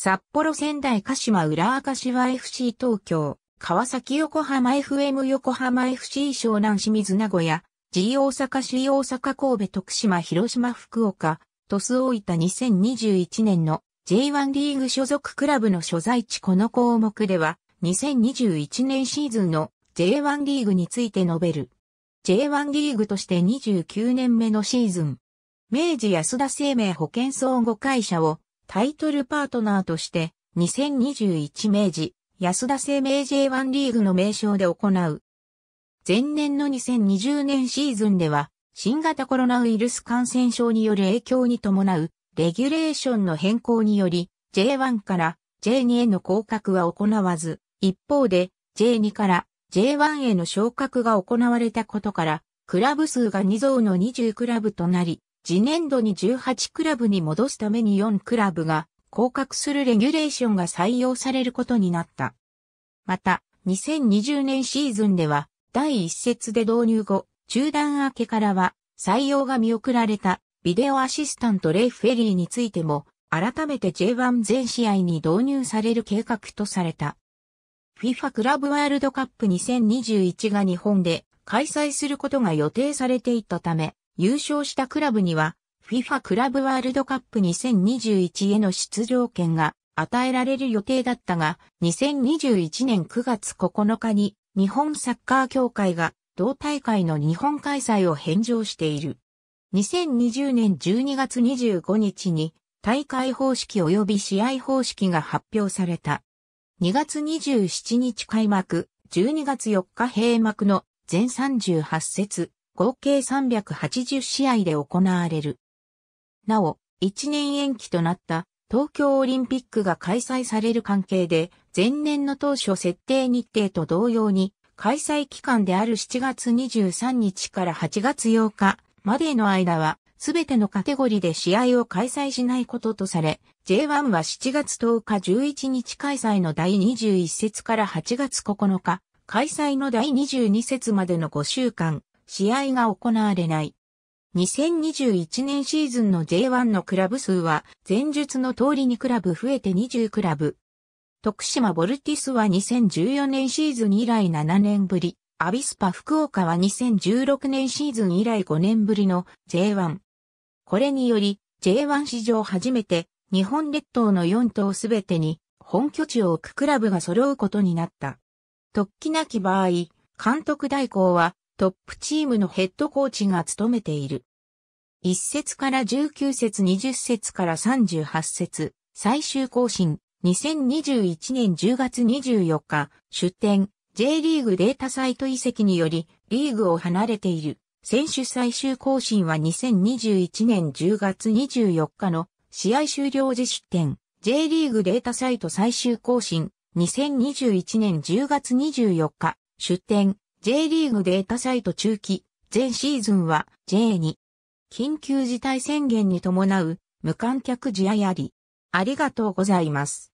札幌仙台鹿島浦和柏 FC 東京、川崎横浜 FM 横浜 FC 湘南清水名古屋、G 大阪市大阪神戸徳島広島福岡、鳥栖大分2021年の J1 リーグ所属クラブの所在地この項目では、2021年シーズンの J1 リーグについて述べる。J1 リーグとして29年目のシーズン。明治安田生命保険相互会社をタイトルパートナーとして2021明治安田生命 J1 リーグの名称で行う。前年の2020年シーズンでは新型コロナウイルス感染症による影響に伴うレギュレーションの変更により J1 から J2 への降格は行わず、一方で J2 から J1 への昇格が行われたことから、クラブ数が2増の20クラブとなり、次年度に18クラブに戻すために4クラブが降格するレギュレーションが採用されることになった。また、2020年シーズンでは、第一節で導入後、中断明けからは、採用が見送られた、ビデオアシスタントレイ・フェリーについても、改めて J1 全試合に導入される計画とされた。FIFA クラブワールドカップ2021が日本で開催することが予定されていたため、優勝したクラブには FIFA クラブワールドカップ2021への出場権が与えられる予定だったが、2021年9月9日に日本サッカー協会が同大会の日本開催を返上している。2020年12月25日に大会方式及び試合方式が発表された。2月27日開幕、12月4日閉幕の全38節、合計380試合で行われる。なお、1年延期となった東京オリンピックが開催される関係で、前年の当初設定日程と同様に、開催期間である7月23日から8月8日までの間は、すべてのカテゴリーで試合を開催しないこととされ、J1 は7月10日11日開催の第21節から8月9日、開催の第22節までの5週間、試合が行われない。2021年シーズンの J1 のクラブ数は、前述の通りにクラブ増えて20クラブ。徳島ボルティスは2014年シーズン以来7年ぶり。アビスパ福岡は2016年シーズン以来5年ぶりの J1。これにより J1 史上初めて日本列島の4島すべてに本拠地を置くクラブが揃うことになった。特記なき場合、監督代行はトップチームのヘッドコーチが務めている。1節から19節20節から38節最終更新。2021年10月24日出展 J リーグデータサイト移籍によりリーグを離れている。選手最終更新は2021年10月24日の試合終了時出展 J リーグデータサイト最終更新。2021年10月24日出展 J リーグデータサイト中期全シーズンは J2 緊急事態宣言に伴う無観客試合ありありがとうございます。